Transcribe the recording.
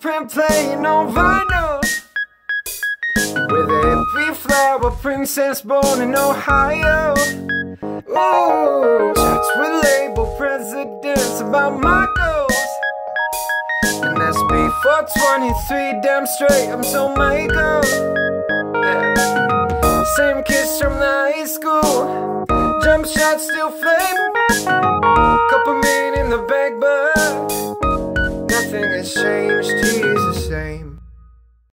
Prince playing on vinyl. With a flower princess born in Ohio. Ooh, chats with label presidents about my goals. And that's before 23, damn straight, I'm so Michael. Yeah. Same kiss from the high school. Jump shot still flame. Couple million in the bag, but nothing has changed.